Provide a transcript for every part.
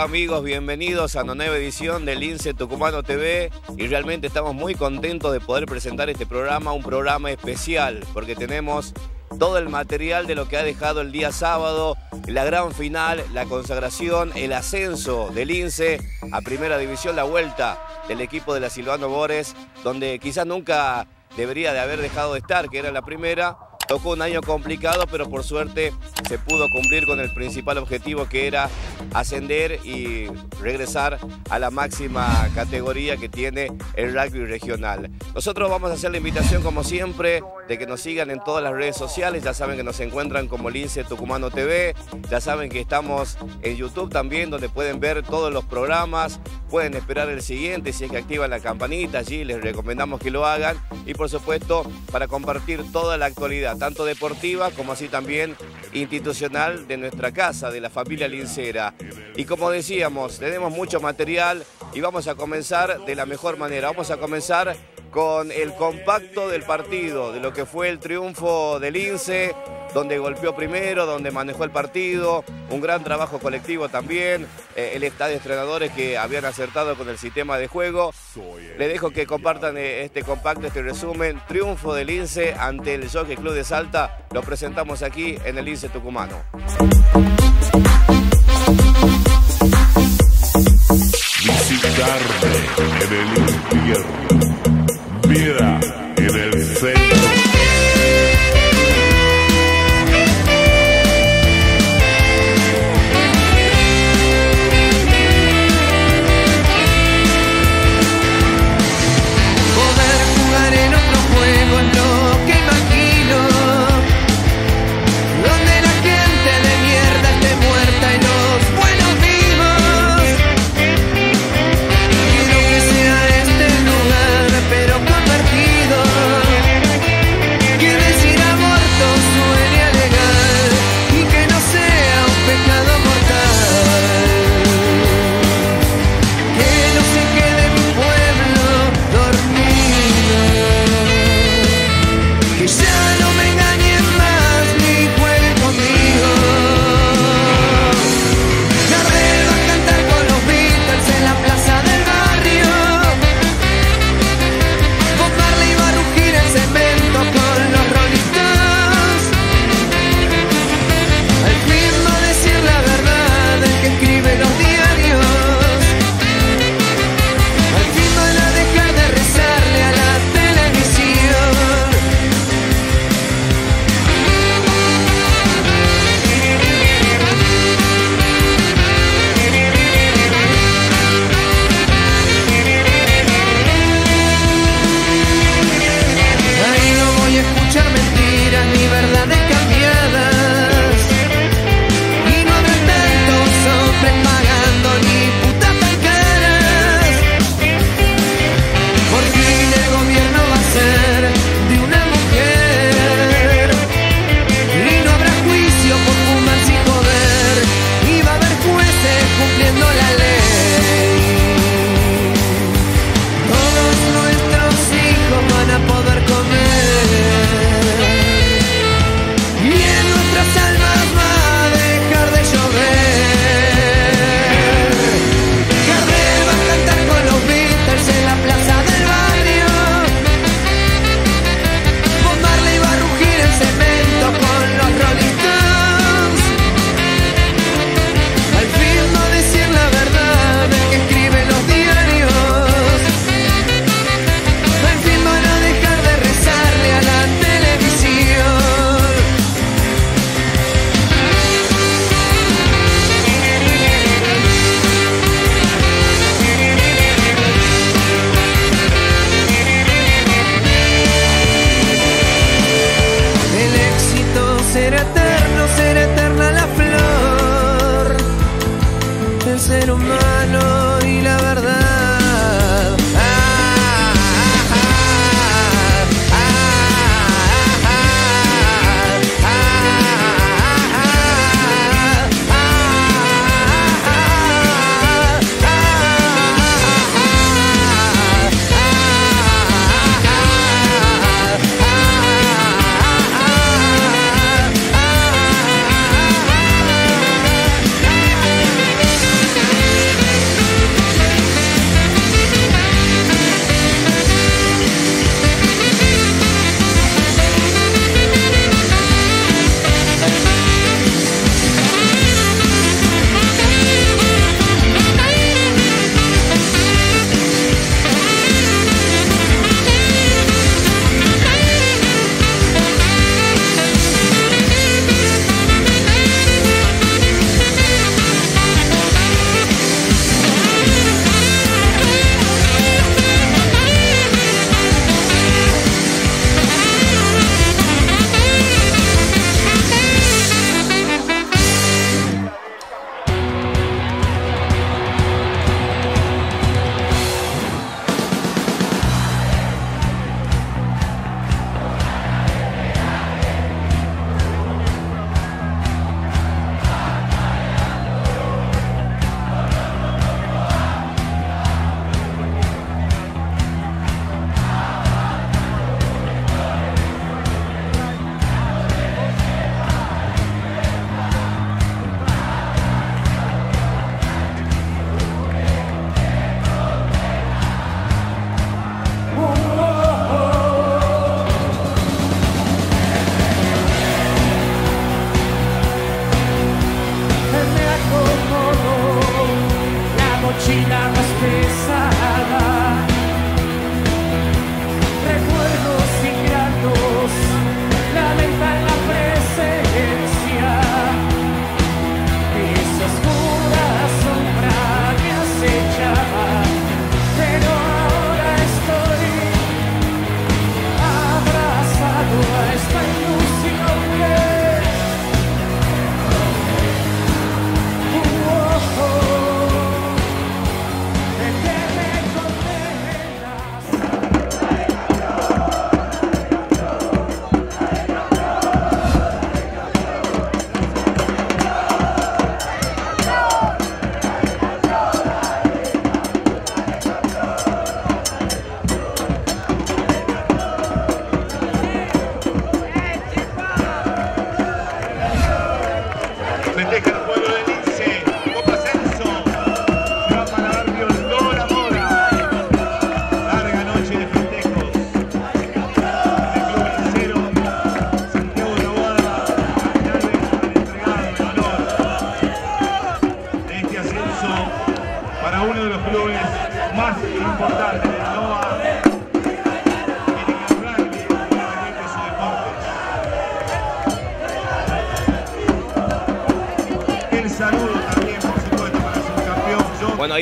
amigos? Bienvenidos a una nueva edición del INSE Tucumano TV y realmente estamos muy contentos de poder presentar este programa, un programa especial porque tenemos todo el material de lo que ha dejado el día sábado, la gran final, la consagración, el ascenso del INSE a Primera División, la vuelta del equipo de la Silvano Bores, donde quizás nunca debería de haber dejado de estar, que era la primera, Tocó un año complicado, pero por suerte se pudo cumplir con el principal objetivo que era ascender y regresar a la máxima categoría que tiene el rugby regional. Nosotros vamos a hacer la invitación como siempre de que nos sigan en todas las redes sociales, ya saben que nos encuentran como Lince Tucumano TV, ya saben que estamos en YouTube también donde pueden ver todos los programas, pueden esperar el siguiente si es que activan la campanita, allí les recomendamos que lo hagan. Y por supuesto para compartir toda la actualidad tanto deportiva como así también institucional de nuestra casa, de la familia Lincera. Y como decíamos, tenemos mucho material y vamos a comenzar de la mejor manera. Vamos a comenzar con el compacto del partido, de lo que fue el triunfo del Lince, donde golpeó primero, donde manejó el partido, un gran trabajo colectivo también, eh, el estadio de entrenadores que habían acertado con el sistema de juego. Le dejo que compartan eh, este compacto, este resumen, triunfo del INSE ante el Jockey Club de Salta, lo presentamos aquí en el INSE Tucumano. Visitarte en el infierno, Mira.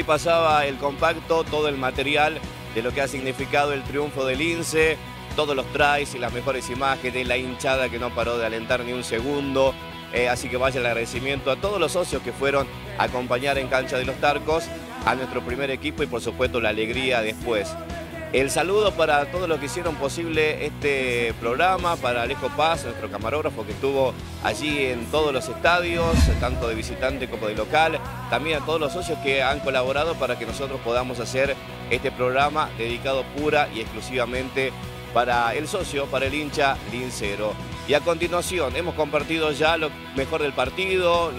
Pasaba el compacto, todo el material de lo que ha significado el triunfo del INSE, todos los tries y las mejores imágenes, la hinchada que no paró de alentar ni un segundo. Eh, así que vaya el agradecimiento a todos los socios que fueron a acompañar en Cancha de los Tarcos, a nuestro primer equipo y por supuesto la alegría después. El saludo para todos los que hicieron posible este programa, para Alejo Paz, nuestro camarógrafo que estuvo allí en todos los estadios, tanto de visitante como de local, también a todos los socios que han colaborado para que nosotros podamos hacer este programa dedicado pura y exclusivamente para el socio, para el hincha lincero. Y a continuación hemos compartido ya lo mejor del partido,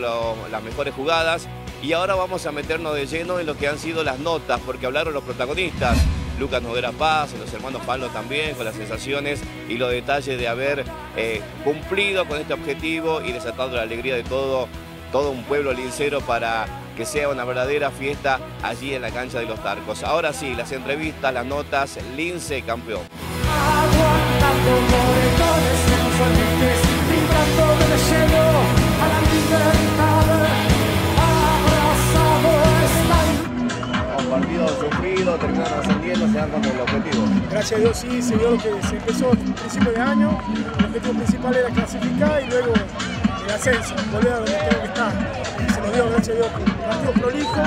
las mejores jugadas y ahora vamos a meternos de lleno en lo que han sido las notas, porque hablaron los protagonistas. Lucas Noguera Paz, los hermanos Pablo también, con las sensaciones y los detalles de haber eh, cumplido con este objetivo y desatado la alegría de todo, todo un pueblo lincero para que sea una verdadera fiesta allí en la cancha de los Tarcos. Ahora sí, las entrevistas, las notas, Lince campeón. Partido terminaron ascendiendo, se dan con el objetivo. Gracias a Dios sí, se dio lo que se empezó a principio de año, el objetivo principal era clasificar y luego el ascenso, volver a donde tengo que estar. Se nos dio, gracias a Dios, un partido prolijo,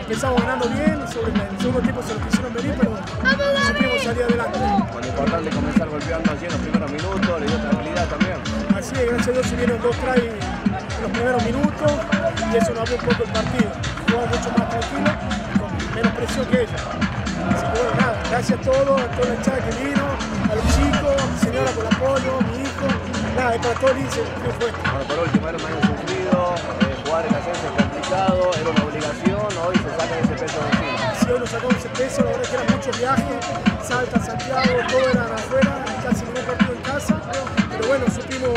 empezamos ganando bien, sobre el segundo tiempo se lo quisieron venir, pero supimos salir adelante. Bueno, importante comenzar golpeando allí en los primeros minutos, le dio tranquilidad también. Así es, gracias a Dios se vieron dos tries en los primeros minutos y eso nos abrió un poco el partido. Jugamos mucho más tranquilo menos presión que ella. Así que bueno, nada, gracias a todos, a toda la hinchada que vino, a los chicos, a mi señora por el apoyo, a mi hijo, nada, es para todo el que fue. Bueno, por último, era un año sufrido, eh, jugar en ascenso es complicado, era una obligación, hoy se saca ese peso de encima. Sí, hoy nos sacamos ese peso, la verdad es que eran muchos viajes, Salta, Santiago, todo era afuera, casi ningún partido en casa, pero bueno, supimos,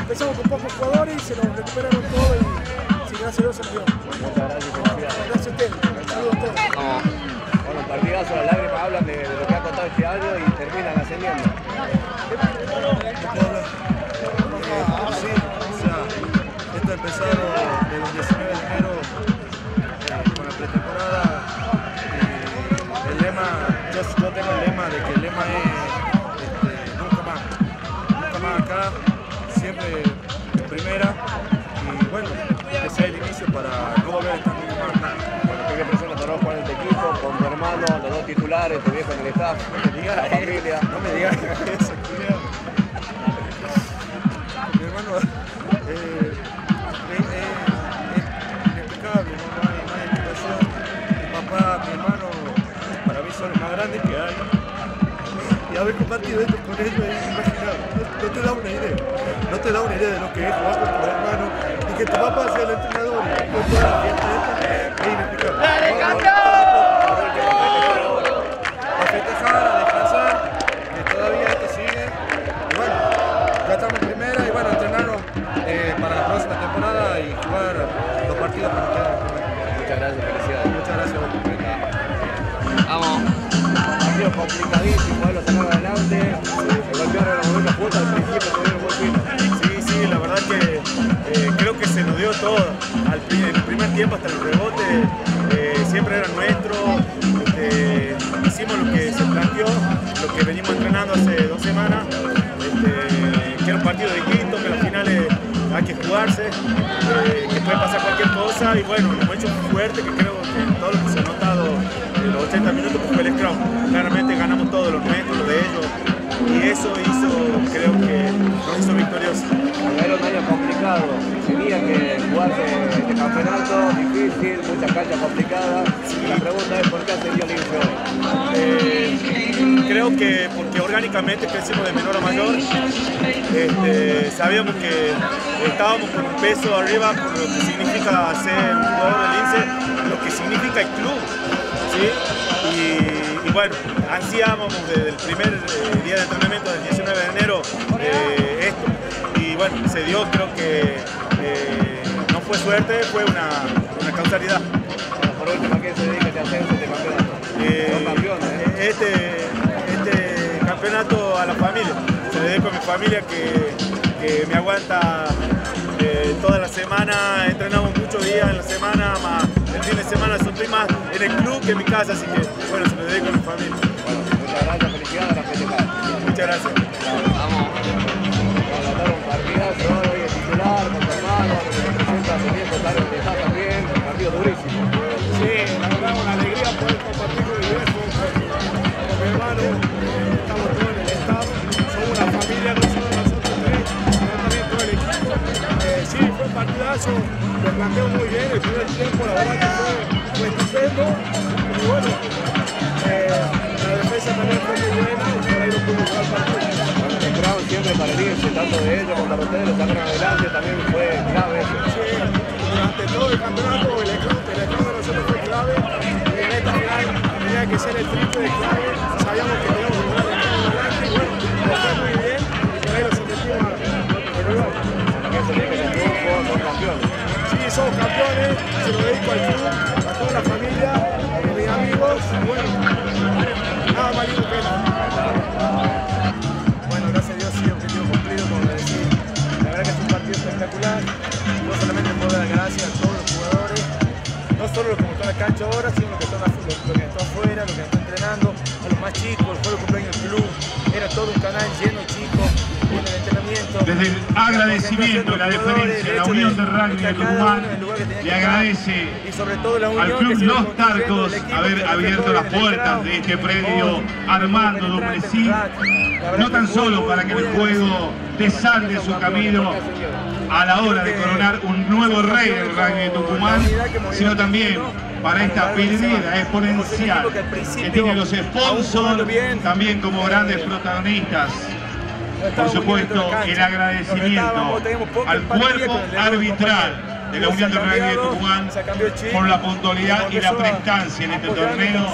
empezamos con pocos jugadores y se nos recuperaron todo y sí, gracias a Dios se nos dio. Muchas gracias, Gracias a ustedes. Bueno, partidazo, las lágrimas hablan de, lo que ha contado este año y terminan ascendiendo. Ha tu viejo en el staff, no me digas, la familia. No me digas eso, Mi hermano eh, es, impecable, no, hay, no hay explicación. Mi papá, mi hermano, para mí son los más grandes que hay. Y haber compartido esto con ellos es imaginable. No, no, te da una idea. No te da una idea de lo que es jugar con tu hermano y que tu papá sea el entrenador y con toda la fiesta esta es inexplicable. ¡Dale, campeón! Complicadísimo, lo sacaron adelante. Se golpearon los momentos juntos al principio, tuvieron buen fino. Sí, sí, la verdad que eh, creo que se nos dio todo. Al el primer tiempo hasta el rebote eh, siempre era nuestro. Este, hicimos lo que se planteó, lo que venimos entrenando hace dos semanas. Este, que era un partido distinto, que jugarse, eh, que puede pasar cualquier cosa y bueno, hemos hecho fuerte que creo que todo lo que se ha notado en los 80 minutos pues, fue el scrum. Claramente ganamos todo, lo nuestro, lo de ellos y eso hizo, creo que nos hizo victoriosos. Un año complicado, jugarse este campeonato, difícil, muchas canchas complicadas. La pregunta es por qué ascendió el Lince hoy. Eh, creo que porque orgánicamente crecimos de menor a mayor. Este, sabíamos que estábamos con un peso arriba por lo que significa ser un jugador del Lince, lo que significa el club. ¿sí? Y, y, bueno, ansiábamos desde el primer eh, día de entrenamiento del 19 de enero eh, esto. Y bueno, se dio, creo que eh, fue suerte, fue una, una causalidad. Por último, ¿a qué se dedica este ascenso, este campeonato? eh, este, este campeonato a la familia. Se le dejo a mi familia que, me aguanta eh, toda la semana, entrenamos muchos días en la semana, más el fin de semana estoy más en el club que en mi casa, así que bueno, se lo dedico a mi familia. Bueno, muchas gracias, felicidades a la Muchas gracias. Vamos somos campeones, se lo dedico al club, a toda la familia, a mis amigos, bueno, nada más lindo que nada. no solamente puedo dar gracias a todos los jugadores, no solo los que están en la cancha ahora, sino los que están, afuera, los que están entrenando, a los más chicos, el juego cumpleaños del club, era todo un canal lleno de Desde el agradecimiento, la deferencia, la unión de rugby de Tucumán le agradece al Club Los Tarcos haber abierto las puertas de este predio Armando Duplessis, no tan solo para que el juego desande su camino a la hora de coronar un nuevo rey del rugby de Tucumán, sino también para esta pérdida exponencial que tienen los sponsors, también como grandes protagonistas. Por supuesto, el agradecimiento al cuerpo arbitral de la Unión de Rugby de Tucumán por la puntualidad y la prestancia en este torneo.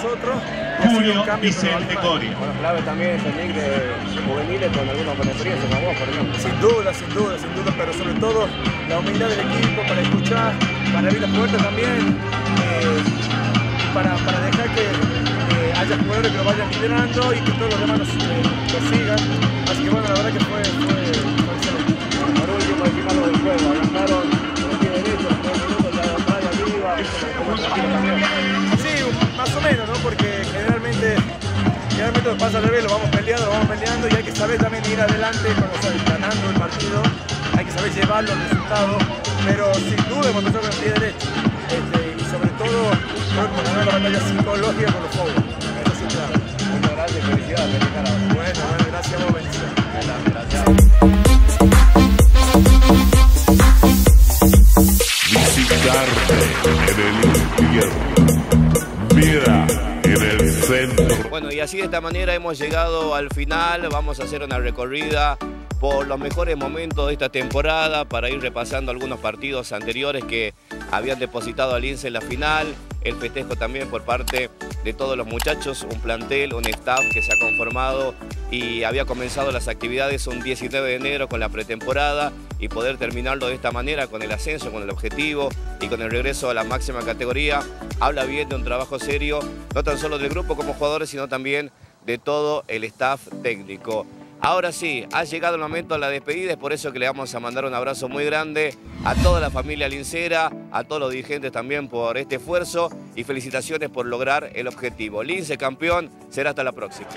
Julio Vicente Coria. Bueno, clave también link de juveniles con algunos con experiencia, como vos, por ejemplo. Sin duda, sin duda, sin duda, pero sobre todo la humildad del equipo para escuchar, para abrir las puertas también, eh, para, para, dejar que eh, haya jugadores que lo vayan liderando y que todos los demás lo, eh, sigan. Así que bueno, la verdad que fue, fue, fue excelente. Por último, el final del juego, con el pie derecho, los tres minutos ya de arriba, Sí, más o menos, ¿no? Porque generalmente, generalmente nos pasa al revés, lo vamos peleando, lo vamos peleando y hay que saber también ir adelante cuando ganando el partido, hay que saber llevar los resultados, pero sin duda hemos empezado con el pie derecho. Este, y sobre todo, creo que la batalla psicológica con los juegos. Bueno. Gracias. Visitarte en el infierno. Mira en el centro. Bueno, y así de esta manera hemos llegado al final. Vamos a hacer una recorrida por los mejores momentos de esta temporada para ir repasando algunos partidos anteriores que habían depositado al INSE en la final, el festejo también por parte de todos los muchachos, un plantel, un staff que se ha conformado y había comenzado las actividades un 19 de enero con la pretemporada y poder terminarlo de esta manera con el ascenso, con el objetivo y con el regreso a la máxima categoría, habla bien de un trabajo serio, no tan solo del grupo como jugadores, sino también de todo el staff técnico. Ahora sí, ha llegado el momento de la despedida, es por eso que le vamos a mandar un abrazo muy grande a toda la familia lincera, a todos los dirigentes también por este esfuerzo y felicitaciones por lograr el objetivo. Lince campeón, será hasta la próxima.